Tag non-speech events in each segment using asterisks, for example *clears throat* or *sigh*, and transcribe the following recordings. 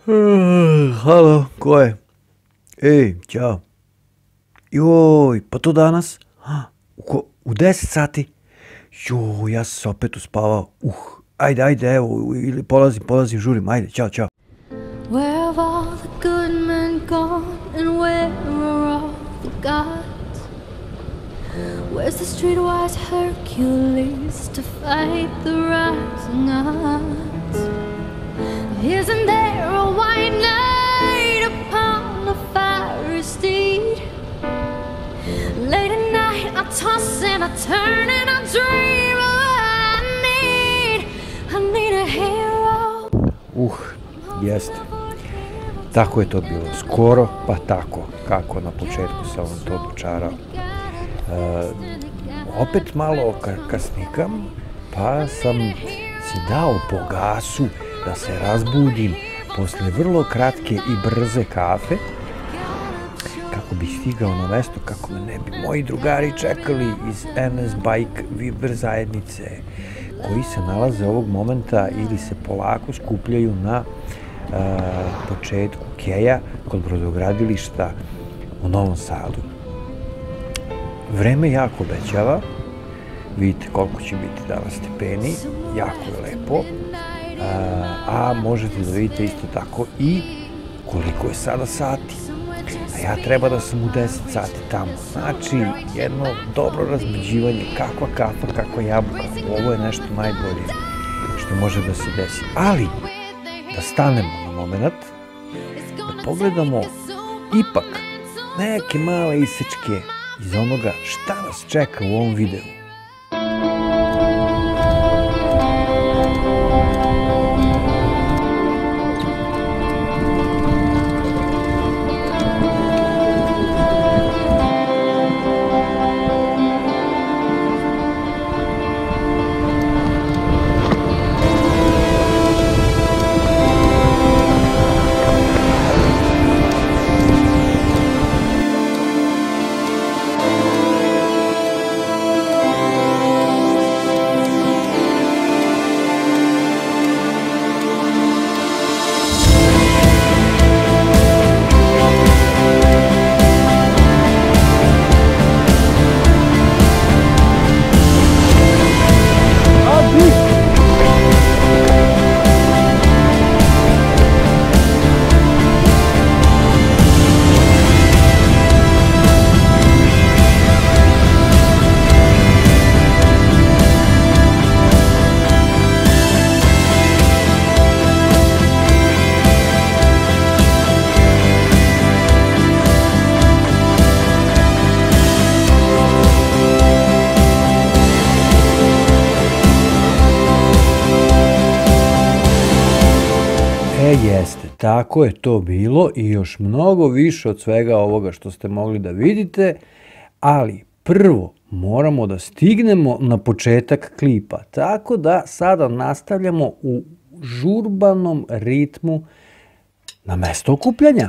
*sighs* Halo, ko je? Ej, ćao. Joj, pa to danas? U, ko, u 10 sati? Joj, ja sam se opet uspavao. Uh, ajde, ajde, evo, ili polazim, polazim, žurim, ajde, ćao, ćao. Where have all the good men gone and where are all the gods? Where's the streetwise Hercules to fight the rising odds? Upon steed? Late at night I toss and I turn and I dream I need. A hero. Uh, jeste. Tako je to bilo. Skoro, pa tako. Kako na početku sam vam to dočarao. E, opet malo ka kasnikam, pa sam se dao po gasu da se razbudim posle vrlo kratke i brze kafe, kako bih stigao na mesto kako me ne bi moji drugari čekali iz NS Bike Viber zajednice, koji se nalaze ovog momenta ili se polako skupljaju na uh, početku Keja kod brodogradilišta u Novom Sadu. Vreme jako obećava, vidite koliko će biti danas stepeni, jako je lepo, a, možete da vidite isto tako i koliko je sada sati. A ja treba da sam u 10 sati tamo. Znači, jedno dobro razbuđivanje, kakva kafa, kakva jabuka. Ovo je nešto najbolje što može da se desi. Ali, da stanemo na moment, da pogledamo ipak neke male isečke iz onoga šta nas čeka u ovom videu. Tako je to bilo i još mnogo više od svega ovoga što ste mogli da vidite, ali prvo moramo da stignemo na početak klipa, tako da sada nastavljamo u žurbanom ritmu na mesto okupljanja.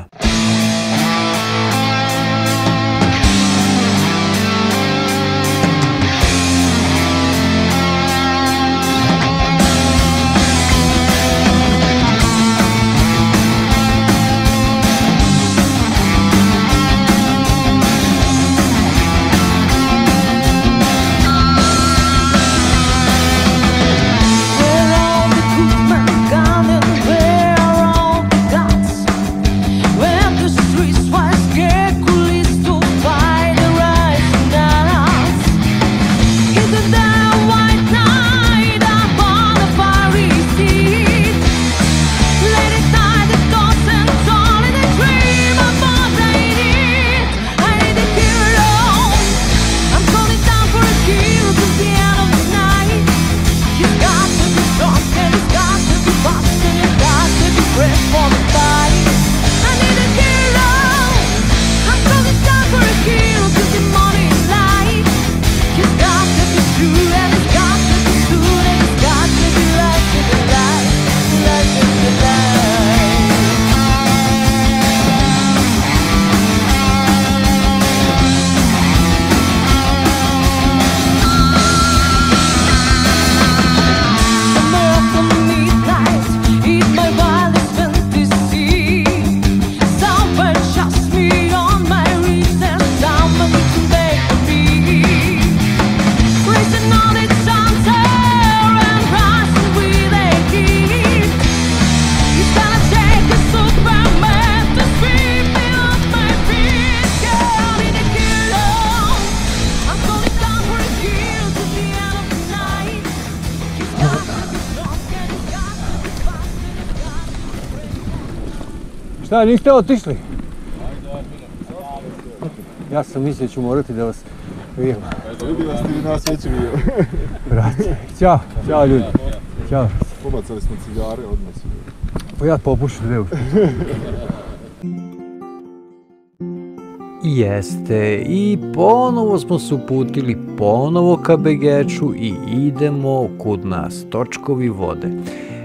Šta, niste otišli? Ja sam mislio da ću morati da vas vidim. Vidi vas ti nas već vidio. Brate, ćao, ćao ljudi. Ćao. Pobacali smo cigare odmah su. Pa ja popušim dve Jeste, i ponovo smo se uputili ponovo ka Begeču i idemo kud nas točkovi vode.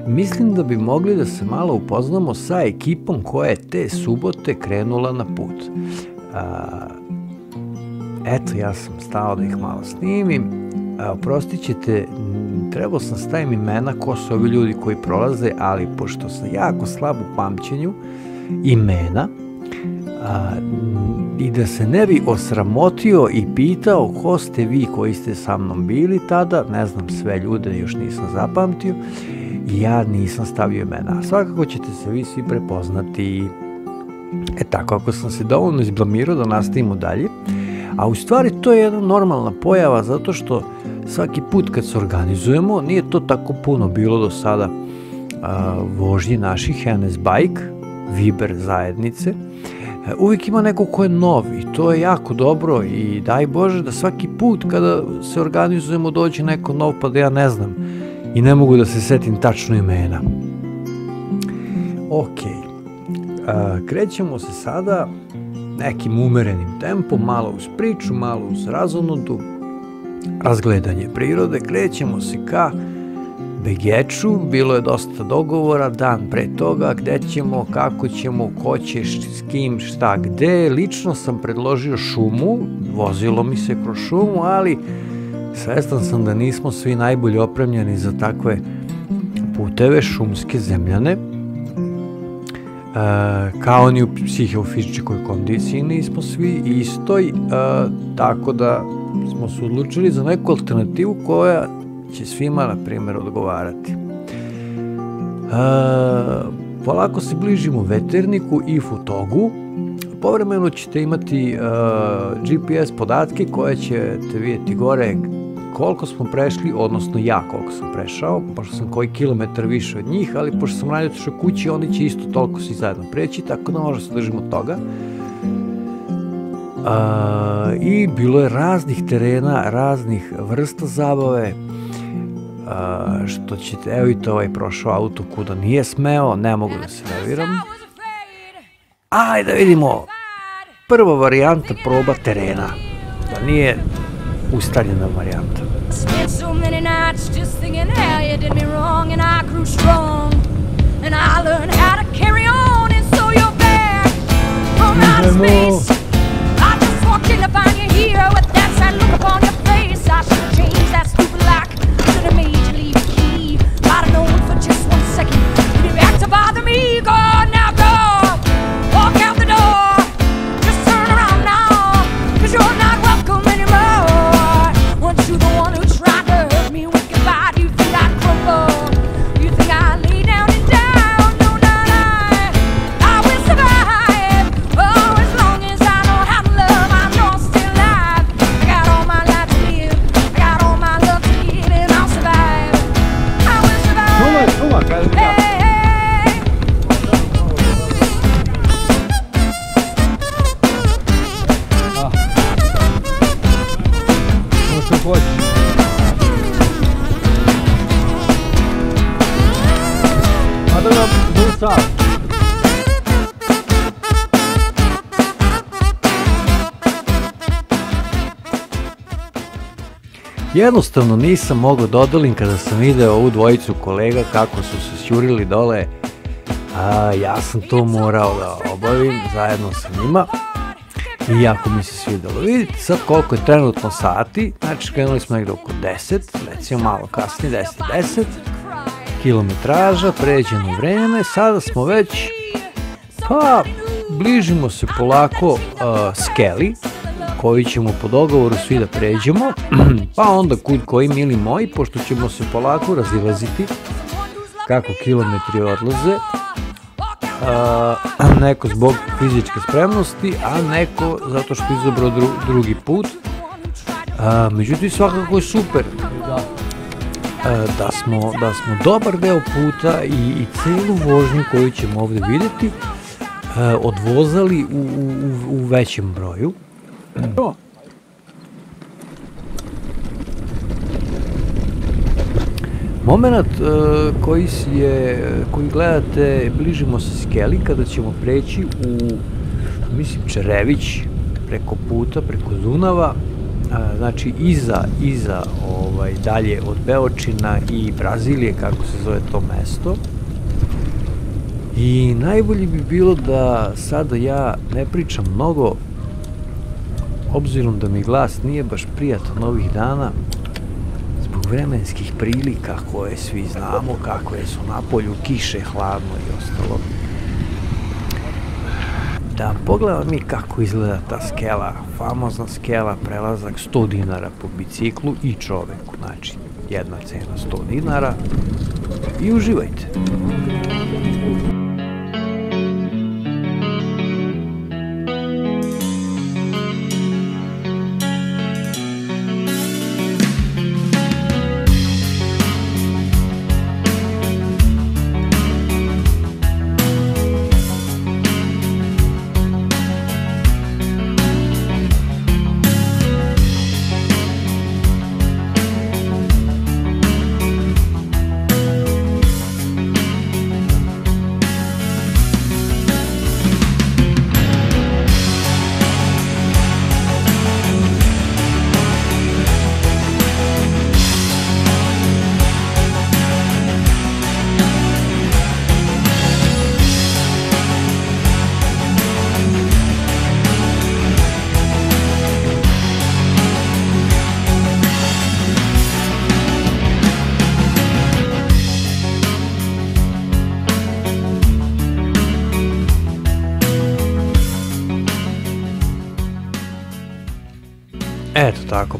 Mislim da bi mogli da se malo upoznamo sa ekipom koja je te subote krenula na put. A, eto, ja sam stao da ih malo snimim. A, oprostit ćete, trebao sam stavim imena ko su ovi ljudi koji prolaze, ali pošto sam jako slab u pamćenju imena, a, i da se ne bi osramotio i pitao ko ste vi koji ste sa mnom bili tada, ne znam sve ljude, još nisam zapamtio, ja nisam stavio imena. Svakako ćete se vi svi prepoznati. E tako, ako sam se dovoljno izblamirao da nastavimo dalje, a u stvari to je jedna normalna pojava zato što svaki put kad se organizujemo, nije to tako puno bilo do sada a, vožnje naših NS Bike, Viber zajednice, E, uvijek ima neko ko je nov i to je jako dobro i daj Bože da svaki put kada se organizujemo dođe neko nov pa da ja ne znam i ne mogu da se setim tačno imena. Ok, A, krećemo se sada nekim umerenim tempom, malo uz priču, malo uz razonodu, razgledanje prirode, krećemo se ka Begeču, bilo je dosta dogovora dan pre toga, gde ćemo, kako ćemo, ko će, s kim, šta, gde. Lično sam predložio šumu, vozilo mi se kroz šumu, ali svestan sam da nismo svi najbolje opremljeni za takve puteve šumske zemljane, e, kao ni u psihofizičkoj kondiciji nismo svi istoj, e, tako da smo se odlučili za neku alternativu koja će svima, na primjer, odgovarati. E, polako se bližimo veterniku i futogu. Povremeno ćete imati e, GPS podatke koje ćete vidjeti gore koliko smo prešli, odnosno ja koliko sam prešao, pošto sam koji kilometar više od njih, ali pošto sam radio otišao kući, oni će isto toliko svi zajedno preći, tako da možda se držimo toga. A, I bilo je raznih terena, raznih vrsta zabave, Uh, što ćete, evo i to ovaj prošao auto kuda nije smeo, ne mogu da se nerviram. Ajde da vidimo, prva varijanta proba terena, da nije ustaljena varijanta. I spent so many nights just thinking how you did me wrong and I grew strong. And I learned how to carry on and so you're back from outer space. I just walked in to find you here with that sad look upon your face. I should stop. Jednostavno nisam mogao da odolim kada sam video ovu dvojicu kolega kako su se sjurili dole. A, ja sam to morao da obavim zajedno sa njima. I jako mi se svidelo. Vidite sad koliko je trenutno sati. Znači krenuli smo nekde oko 10, recimo malo kasnije, 10, 10 kilometraža, pređeno vreme, sada smo već, pa, bližimo se polako uh, skeli, koji ćemo po dogovoru svi da pređemo, *clears throat* pa onda kud koji mili moji, pošto ćemo se polako razilaziti kako kilometri odlaze, uh, *clears throat* neko zbog fizičke spremnosti, a neko zato što izabrao dru, drugi put. Uh, međutim, svakako je super. Da E, da smo, da smo dobar deo puta i, i celu vožnju koju ćemo ovde videti odvozali u, u, u većem broju. To? Moment uh, koji, je, koji gledate, bližimo se skeli kada ćemo preći u, mislim, Čerević, preko puta, preko Dunava, a, znači iza, iza ovaj, dalje od Beočina i Brazilije, kako se zove to mesto. I najbolje bi bilo da sada ja ne pričam mnogo, obzirom da mi glas nije baš prijatan ovih dana, vremenskih prilika koje svi znamo, kako je su na polju kiše, hladno i ostalo da pogledamo mi kako izgleda ta skela, famozna skela, prelazak 100 dinara po biciklu i čoveku, znači jedna cena 100 dinara i uživajte.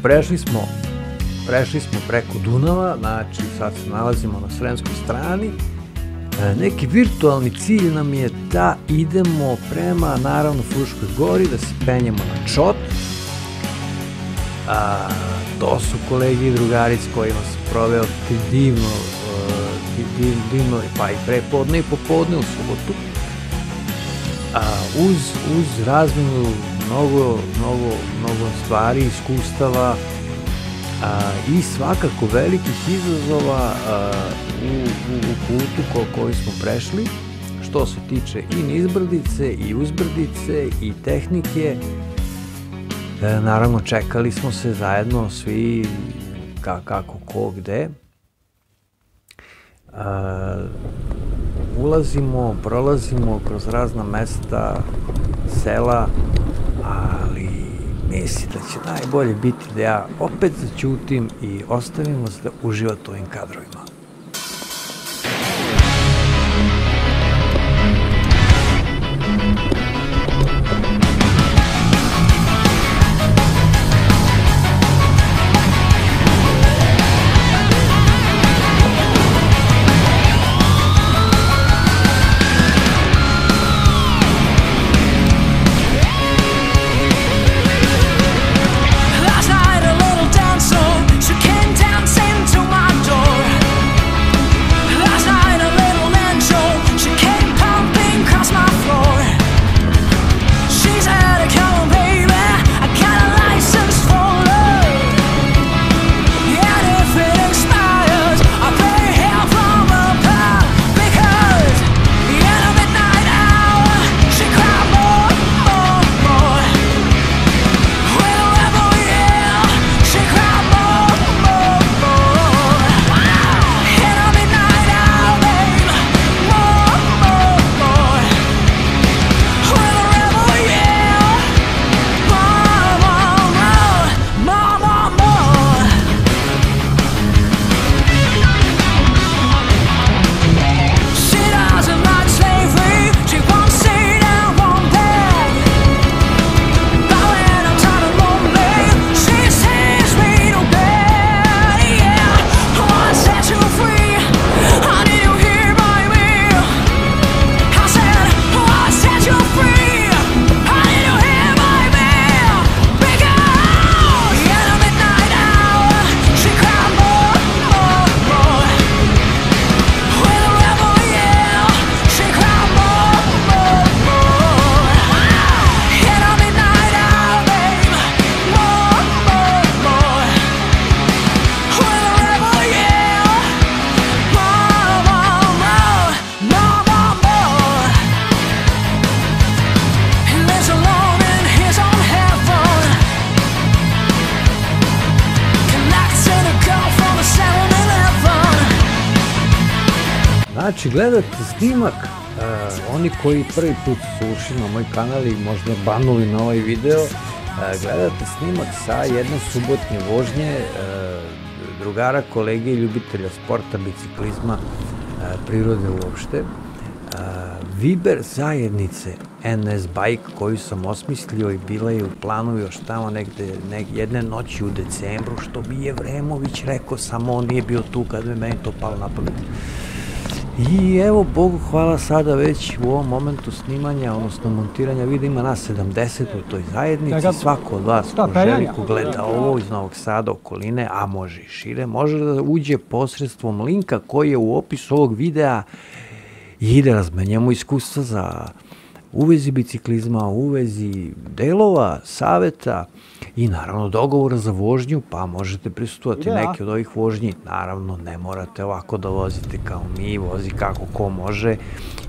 Prešli smo prešli smo preko Dunava, znači sad se nalazimo na sremskoj strani. E, neki virtualni cilj nam je da idemo prema, naravno, Fruškoj gori, da se penjemo na Čot. A, to su kolegi i drugari s kojima sam proveo divno, uh, div, divno, pa i prepodne i popodne u subotu. A, uz, uz razminu mnogo, mnogo, mnogo stvari, iskustava a, i svakako velikih izazova a, u, u, u putu ko, koji smo prešli, što se tiče i nizbrdice i uzbrdice i tehnike. E, naravno, čekali smo se zajedno svi ka, kako, ko, gde. A, ulazimo, prolazimo kroz razna mesta, sela, ali misli da će najbolje biti da ja opet začutim i ostavim vas da uživate ovim kadrovima. Gledate snimak, uh, oni koji prvi put su ušli na moj kanal i možda banuli na ovaj video, uh, gledate snimak sa jedne subotnje vožnje uh, drugara, kolege i ljubitelja sporta, biciklizma, prirode uopšte. Uh, Viber zajednice NS Bike koju sam osmislio i bila je u planu još tamo negde jedne noći u decembru, što bi je Vremović rekao, samo on nije bio tu kad me meni to palo na pamet. I evo, Bogu hvala sada već u ovom momentu snimanja, odnosno montiranja, vidi ima nas 70 u toj zajednici, svako od vas Šta, ko želi, ko gleda ovo iz Novog Sada, okoline, a može i šire, može da uđe posredstvom linka koji je u opisu ovog videa i da razmenjamo iskustva za u vezi biciklizma, u vezi delova, saveta i naravno dogovora za vožnju, pa možete prisustovati Ide, a? neke od ovih vožnji. Naravno, ne morate ovako da vozite kao mi, vozi kako ko može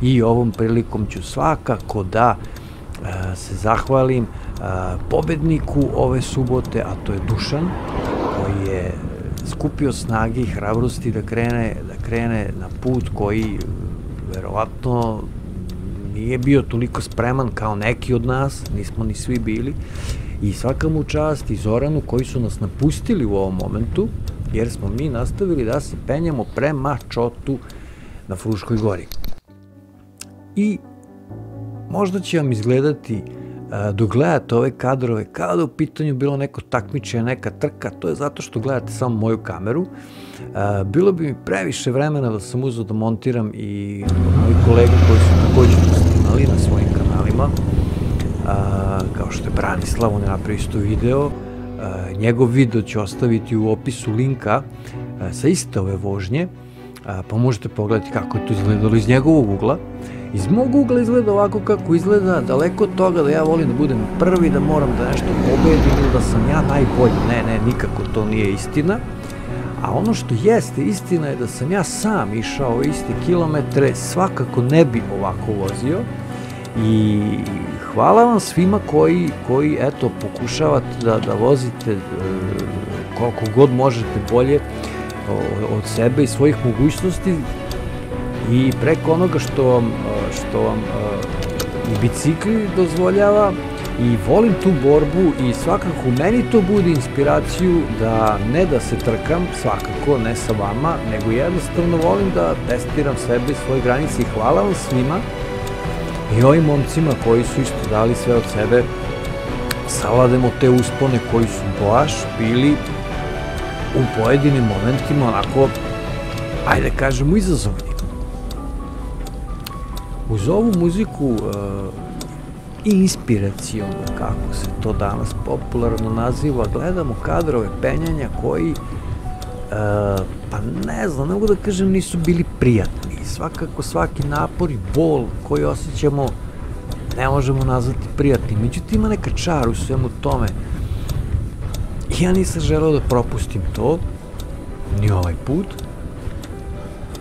i ovom prilikom ću svakako da e, se zahvalim e, pobedniku ove subote, a to je Dušan, koji je skupio snage i hrabrosti da krene, da krene na put koji verovatno nije bio toliko spreman kao neki od nas, nismo ni svi bili. I svaka mu čast i Zoranu koji su nas napustili u ovom momentu, jer smo mi nastavili da se penjamo prema Čotu na Fruškoj gori. I možda će vam izgledati a, dok gledate ove kadrove kao da u pitanju bilo neko takmičenje, neka trka, to je zato što gledate samo moju kameru. A, bilo bi mi previše vremena da sam uzao da montiram i moji kolege koji su takođe snimali na svojim kanalima, a, kao što je Branislav, on je napravio isto video, a, njegov video ću ostaviti u opisu linka a, sa iste ove vožnje, a, pa možete pogledati kako je to izgledalo iz njegovog ugla. Iz mog ugla izgleda ovako kako izgleda, daleko od toga da ja volim da budem prvi, da moram da nešto pobedim ili da sam ja najbolji. Ne, ne, nikako to nije istina. A ono što jeste istina je da sam ja sam išao iste kilometre, svakako ne bi ovako vozio. I hvala vam svima koji, koji eto, pokušavate da, da vozite e, koliko god možete bolje od sebe i svojih mogućnosti i preko onoga što vam, e, što vam e, i bicikli dozvoljava. I volim tu borbu i svakako meni to bude inspiraciju da ne da se trkam, svakako ne sa vama, nego jednostavno volim da testiram sebe i svoje granice i hvala vam svima i ovim momcima koji su isto dali sve od sebe savlademo te uspone koji su baš bili u pojedinim momentima onako, ajde kažemo, izazovni. Uz ovu muziku uh, inspiracijonu, kako se to danas popularno naziva, gledamo kadrove penjanja koji, uh, pa ne znam, ne mogu da kažem, nisu bili prijatni. Svakako svaki napor i bol koji osjećamo ne možemo nazvati prijatnim. Međutim, ima neka čar u svemu tome. Ja nisam želeo da propustim to, ni ovaj put.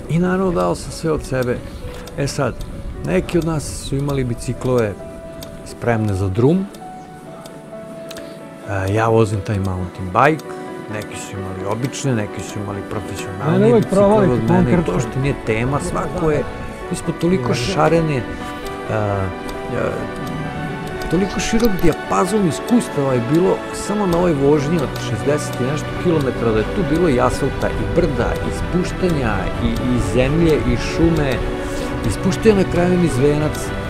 I naravno dao sam sve od sebe. E sad, neki od nas su imali biciklove spremne za drum. E, ja vozim taj mountain bike, neki su imali obične, neki su imali Ne, profesionalne bicikle provaliti od mene. i To što nije tema, svako je, mi smo toliko šarene, a, a, toliko širok dijapazon iskustava je bilo samo na ovoj vožnji od 60 i nešto kilometara, da je tu bilo i asfalta, i brda, i spuštanja, i, i zemlje, i šume, i spuštanja na kraju niz venac, e,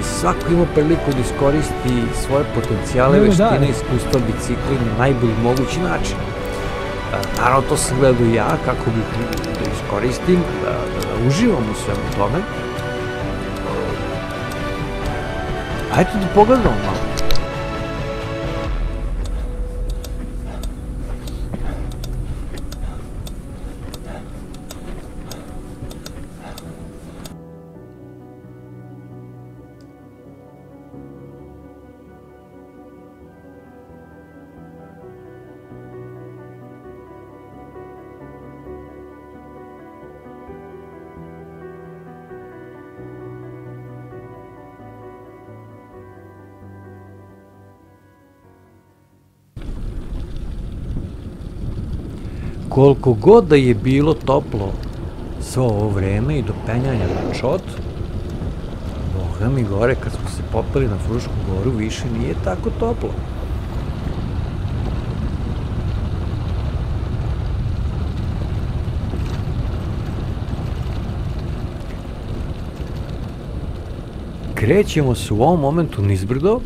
i svako ima priliku da iskoristi svoje potencijale, Idemo veštine, iskustva bicikli na najbolji mogući način. E, Naravno, to sam gledao ja, kako bih da iskoristim, da, da, da uživam u svemu tome. Ajde da pogledamo malo. Koliko god da je bilo toplo svo ovo vreme i do penjanja na čot, Boga mi gore, kad smo se popeli na Frušku goru, više nije tako toplo. Krećemo se u ovom momentu nizbrdo,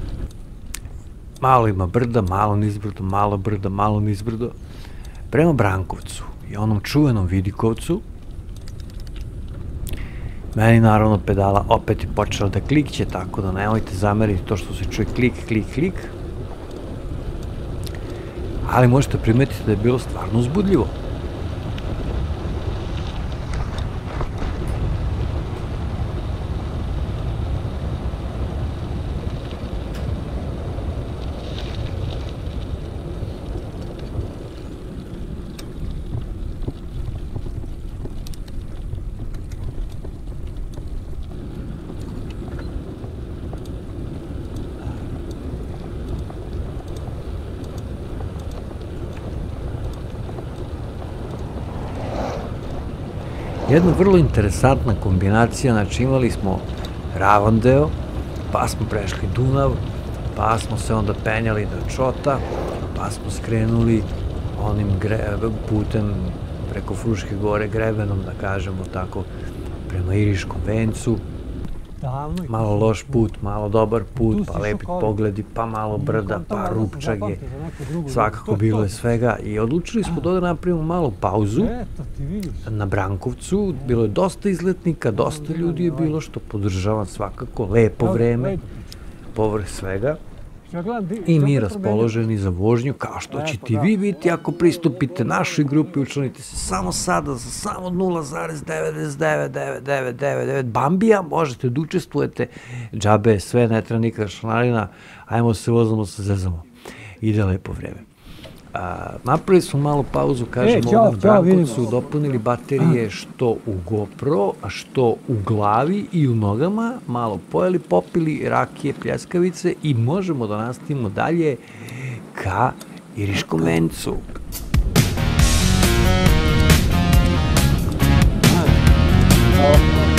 malo ima brda, malo nizbrdo, malo brda, malo nizbrdo, prema Brankovcu i onom čuvenom Vidikovcu, Meni naravno pedala opet je počela da klikće, tako da nemojte zameriti to što se čuje klik, klik, klik. Ali možete primetiti da je bilo stvarno uzbudljivo. Jedna vrlo interesantna kombinacija, znači imali smo ravan deo, pa smo prešli Dunav, pa smo se onda penjali do Čota, pa smo skrenuli onim gre, putem preko Fruške gore grebenom, da kažemo tako, prema Iriškom vencu, i malo loš put, malo dobar put, pa lepi pogledi, pa malo brda, pa sam rupčage, svakako bilo je svega i odlučili smo da napravimo malu pauzu na Brankovcu, bilo je dosta izletnika, dosta ljudi je bilo što podržavam svakako, lepo vreme, povrh svega i mi je raspoloženi za vožnju kao što ćete i da. vi biti ako pristupite našoj grupi, učlanite se samo sada za samo 0,99999 Bambija, možete da učestvujete, džabe sve, ne treba nikakva članarina, ajmo se vozamo, se zezamo. Ide lepo vreme. A, napravili smo malu pauzu, kažem, E, ćao, ćao, vidimo. Brankovcu, dopunili baterije što u GoPro, a što u glavi i u nogama, malo pojeli, popili rakije, pljeskavice i možemo da nastavimo dalje ka Iriškom vencu. They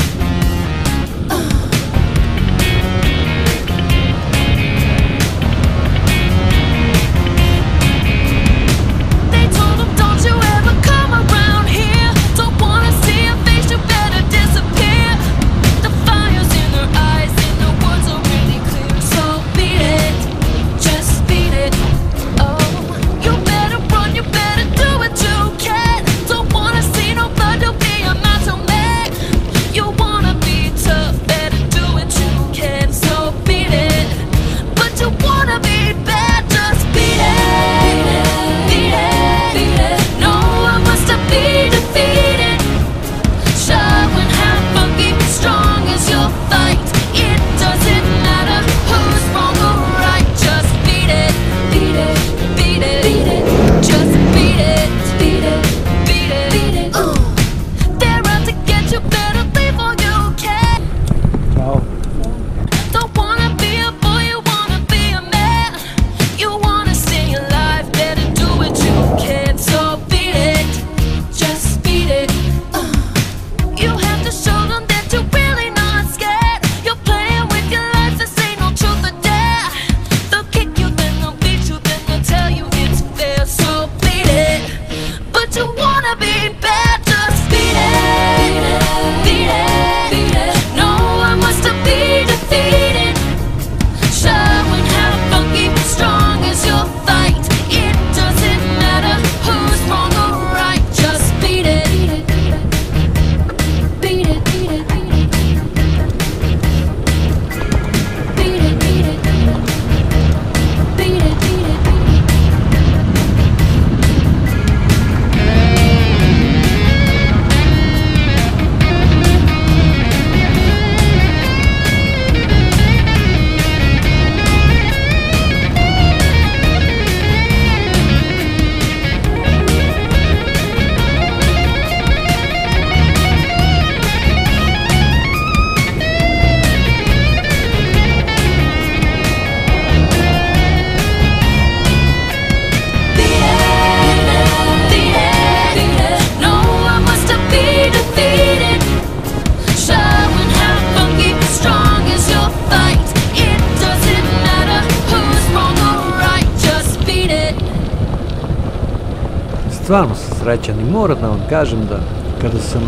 stvarno sam srećan i moram da vam kažem da kada sam,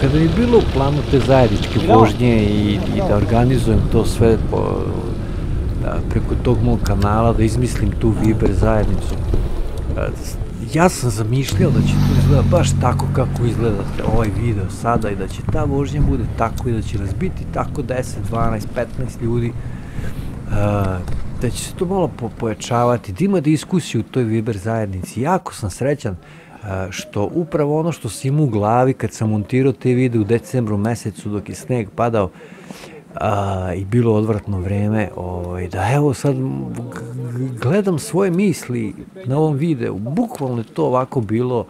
kada je bilo u planu te zajedničke vožnje i, i da organizujem to sve po, da, preko tog mog kanala, da izmislim tu Viber zajednicu, ja sam zamišljao da će to izgleda baš tako kako izgleda ovaj video sada i da će ta vožnja bude tako i da će nas biti tako 10, 12, 15 ljudi uh, da će se to malo po pojačavati, da ima diskusiju u toj Viber zajednici. Jako sam srećan uh, što upravo ono što sam imao u glavi kad sam montirao te video u decembru mesecu dok je sneg padao a, i bilo odvratno vreme, ovaj, da evo sad gledam svoje misli na ovom videu, bukvalno je to ovako bilo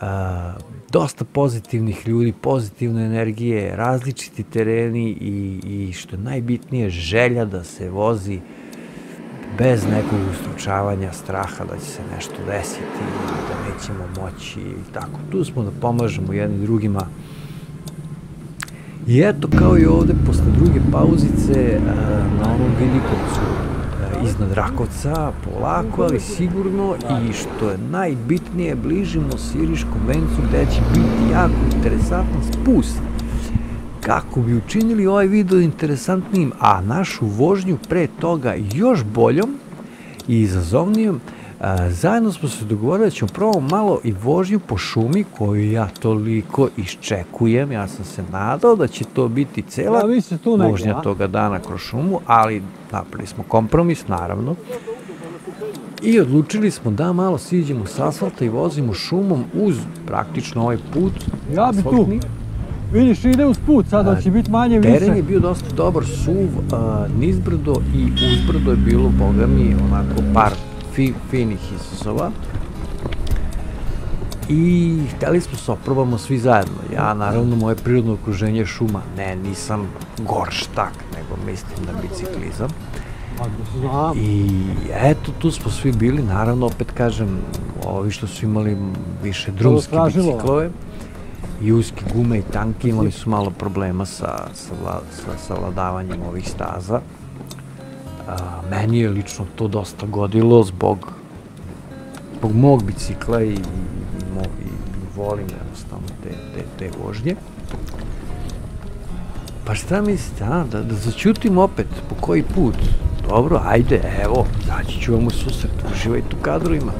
a, dosta pozitivnih ljudi, pozitivne energije, različiti tereni i, i što je najbitnije želja da se vozi bez nekog ustručavanja, straha da će se nešto desiti, da nećemo moći i tako. Tu smo da pomažemo jedni drugima, I eto, kao i ovde, posle druge pauzice, na ovom vidikovcu iznad Rakovca, polako, ali sigurno i što je najbitnije, bližimo Siriškom vencu gde će biti jako interesantan spust. Kako bi učinili ovaj video interesantnijim, a našu vožnju pre toga još boljom i izazovnijom, A, zajedno smo se dogovorili da ćemo probamo malo i vožnju po šumi koju ja toliko iščekujem. Ja sam se nadao da će to biti cela Ja, vi ste tu negdje, vožnja toga dana kroz šumu, ali napravili smo kompromis, naravno. I odlučili smo da malo siđemo s asfalta i vozimo šumom uz praktično ovaj put. Ja bi tu. Vidiš, ide uz put, sada će biti manje Teren više. je bio dosta dobar, suv, a, nizbrdo i uzbrdo je bilo, boga mi, onako par fi, finih izazova. I hteli smo se oprobamo svi zajedno. Ja, naravno, moje prirodno okruženje je šuma. Ne, nisam gorštak, nego mislim na biciklizam. I eto, tu smo svi bili, naravno, opet kažem, ovi što su imali više drumske biciklove i uske gume i tanke imali su malo problema sa, sa, sa savladavanjem ovih staza. Meni je lično to dosta godilo zbog, zbog mog bicikla i, i, i, mo, i, i volim jednostavno te, te, te vožnje. Pa šta mislite, a? Da, da začutim opet, po koji put? Dobro, ajde, evo, zaći ću vam u susret, uživajte u kadrovima.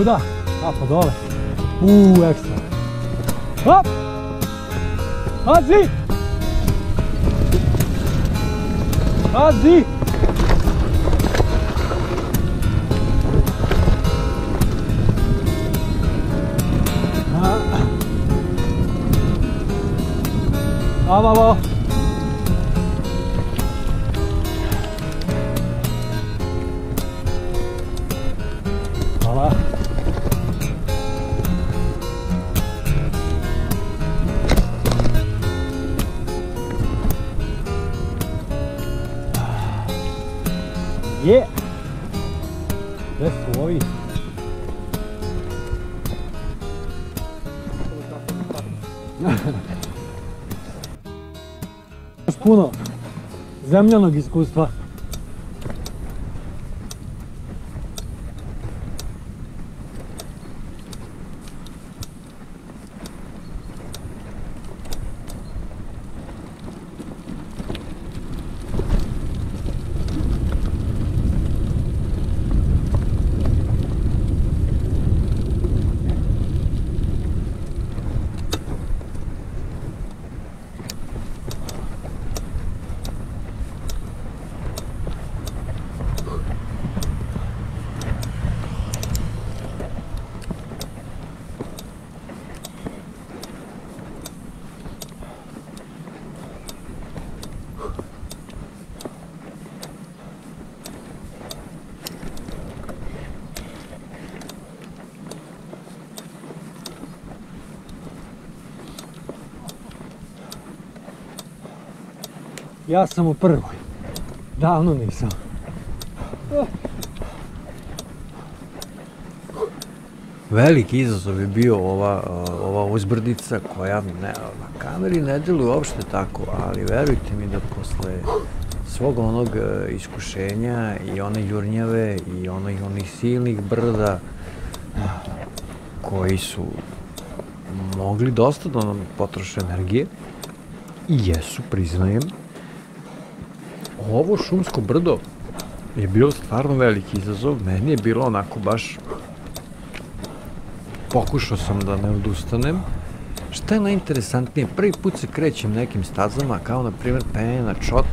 Kuda? A, pa dole. Uuu, ekstra. Hop! Pazi! Pazi! Bravo, bravo. Hvala. Zemljanog iskustva. Ja sam u prvoj. Davno nisam. Veliki izazov je bio ova, ova uzbrdica koja ne, na kameri ne deluje uopšte tako, ali verujte mi da posle svog onog e, iskušenja i one jurnjave i onih, onih silnih brda koji su mogli dosta da nam potroše energije i jesu, priznajem, ovo šumsko brdo je bio stvarno veliki izazov. Meni je bilo onako baš... Pokušao sam da ne odustanem. Šta je najinteresantnije? Prvi put se krećem nekim stazama, kao na primjer Pena, Čot,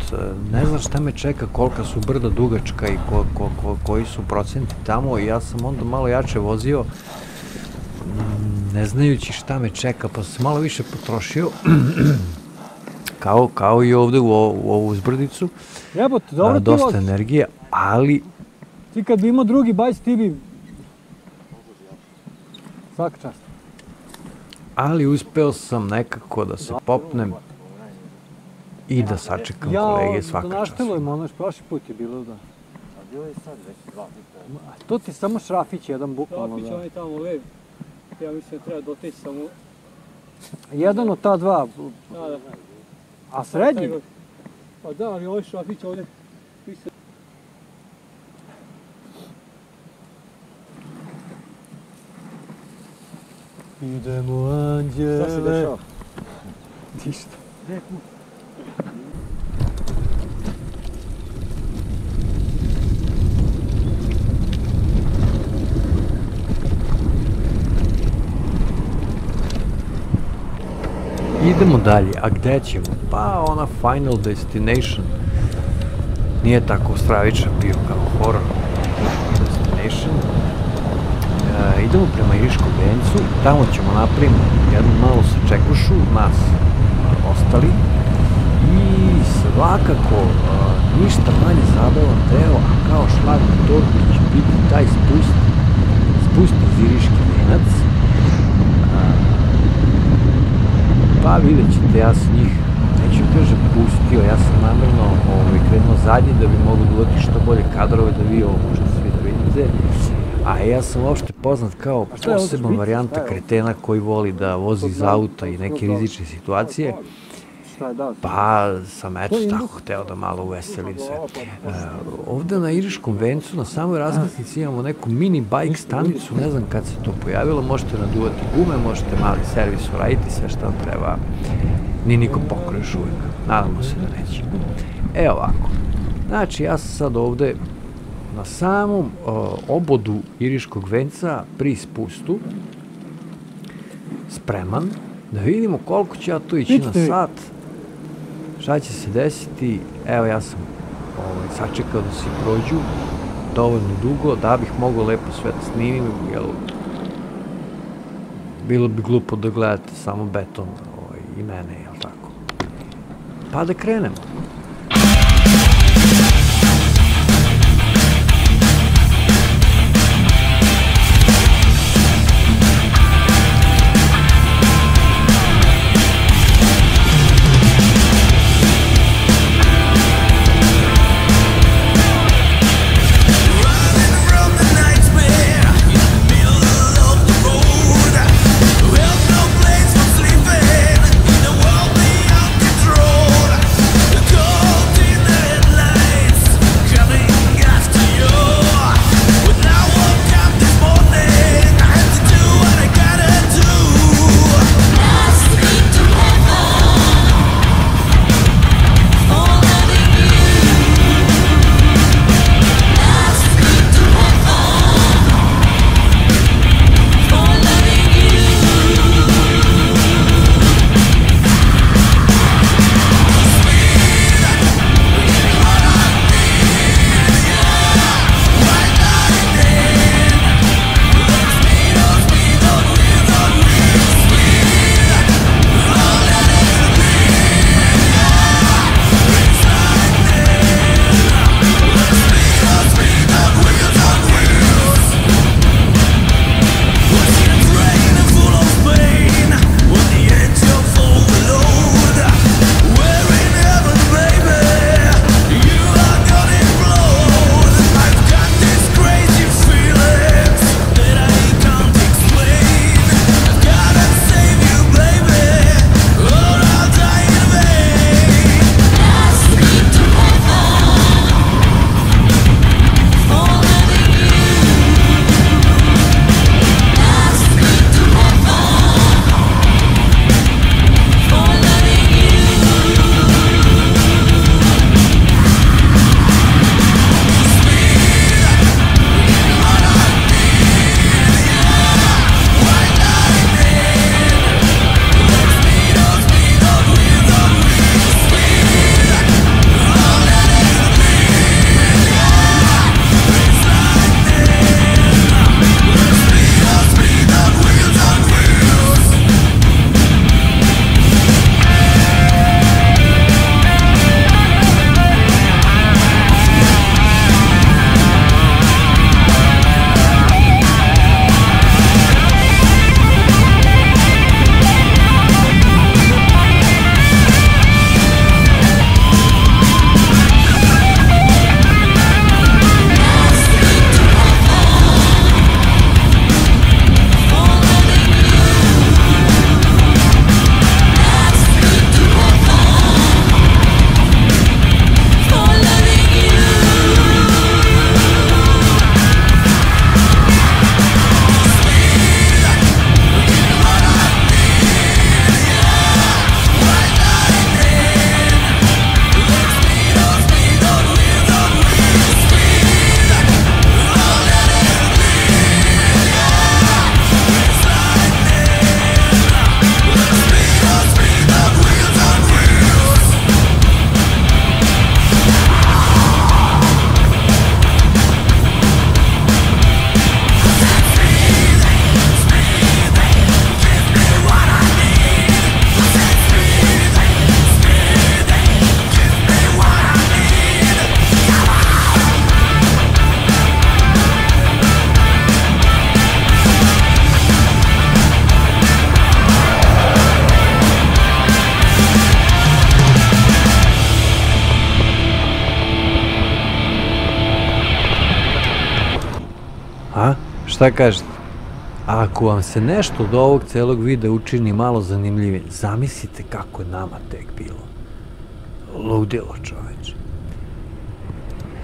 ne znam šta me čeka, kolika su brda dugačka i ko, ko, ko, koji su procenti tamo i ja sam onda malo jače vozio, mm, ne znajući šta me čeka, pa sam malo više potrošio, *clears throat* kao, kao i ovde u, u ovu uzbrdicu. Jebote, dobro a, ti dosta energije, ali Ti kad bi imao drugi bajs, ti bi... Svaka čast. ali uspeo sam nekako da se popnem i da sačekam ja, kolege svaka da čast. naštelujem, ono još prošli put je bilo da... A bilo je sad već dva puta. To ti je samo šrafić jedan bukvalno Šrafić, da. onaj tamo lev. Ja mislim da treba doteći samo... Jedan od ta dva, Da, da. A srednji? Pa da, ali ovaj šrafić ovdje... Mislim, Idemo anđele. Šta se dešava? Ništa. Idemo dalje, a gde ćemo? Pa ona Final Destination nije tako stravičan bio kao horror Destination. E, idemo prema Iriškom vencu, tamo ćemo napraviti jednu malu sačekušu, nas ostali. I svakako a, ništa manje zabavan deo, a kao šlag na tortu će biti taj spust, spust iz Iriški venac. Pa vidjet ćete, ja sam njih, neću kažem pustio, ja sam namjerno ovaj, krenuo zadnji da bi mogu duvati što bolje kadrove da vi ovo možete svi da vidite. A ja sam uopšte poznat kao poseban špica? varijanta kretena koji voli da vozi iz auta i neke rizične situacije. Šta? Pa sam eto To tako hteo da malo uveselim se. E, ovde na Iriškom vencu, na samoj raskrsnici imamo neku mini bike stanicu, ne znam kad se to pojavilo, možete naduvati gume, možete mali servis uraditi, sve što vam treba. Ni niko pokrio još uvijek, nadamo se da neće. E ovako, znači ja sam sad ovde na samom uh, obodu Iriškog venca pri spustu, spreman, da vidimo koliko će ja tu ići na sat, šta će se desiti, evo ja sam ovaj, sačekao da se prođu dovoljno dugo da bih mogao lepo sve da snimim, jer bilo bi glupo da gledate samo beton ovaj, i mene, jel tako? Pa da krenemo. Šta kažete? Ako vam se nešto od ovog celog videa učini malo zanimljivim, zamislite kako je nama tek bilo. Ludilo čoveče.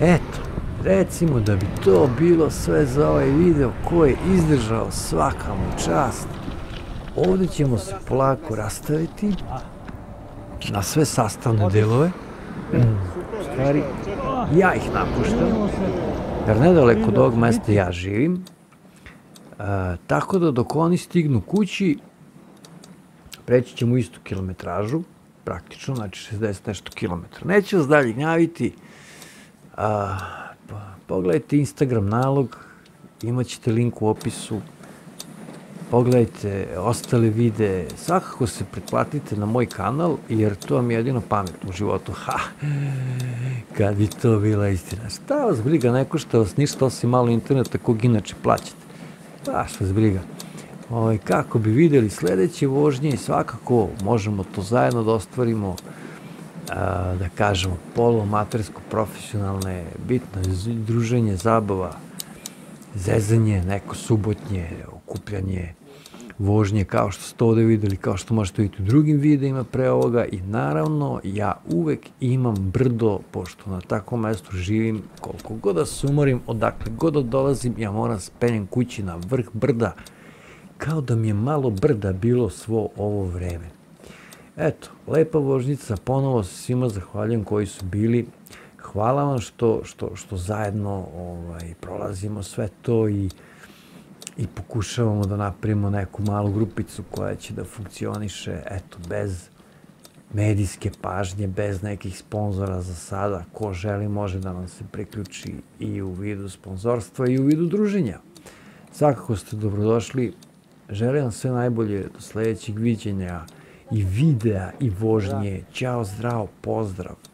Eto, recimo da bi to bilo sve za ovaj video koji je izdržao svaka mu čast. Ovde ćemo se polako rastaviti na sve sastavne delove. Stvari, ja ih napuštam. jer nedaleko od ovog mesta ja živim, tako da dok oni stignu kući, preći ćemo istu kilometražu, praktično, znači 60 nešto kilometra. Neću vas dalje gnjaviti, a, pa, pogledajte Instagram nalog, imaćete link u opisu, pogledajte ostale videe, svakako se pretplatite na moj kanal, jer to vam je jedino pametno u životu. *laughs* Ha, kad bi to bila istina. Šta vas briga, ne košta vas ništa osim malo interneta kog inače plaćate. Baš vas briga. Ovaj, kako bi videli sledeće vožnje svakako možemo to zajedno da ostvarimo a, da kažemo polo, matersko, profesionalne, bitno je druženje, zabava, zezanje, neko subotnje, okupljanje, vožnje kao što ste ovde videli, kao što možete vidjeti u drugim videima pre ovoga i naravno ja uvek imam brdo, pošto na takvom mestu živim, koliko god da se umorim, odakle god da dolazim, ja moram spenjem kući na vrh brda, kao da mi je malo brda bilo svo ovo vreme. Eto, lepa vožnica, ponovo se svima zahvaljujem koji su bili. Hvala vam što, što, što zajedno ovaj, prolazimo sve to i, i pokušavamo da napravimo neku malu grupicu koja će da funkcioniše, eto, bez medijske pažnje, bez nekih sponzora za sada. Ko želi može da nam se priključi i u vidu sponzorstva i u vidu druženja. Svakako ste dobrodošli. Želim vam sve najbolje do sledećeg viđenja i videa i vožnje. Ćao, zdravo, pozdrav!